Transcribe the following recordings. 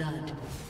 blood.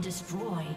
Destroyed.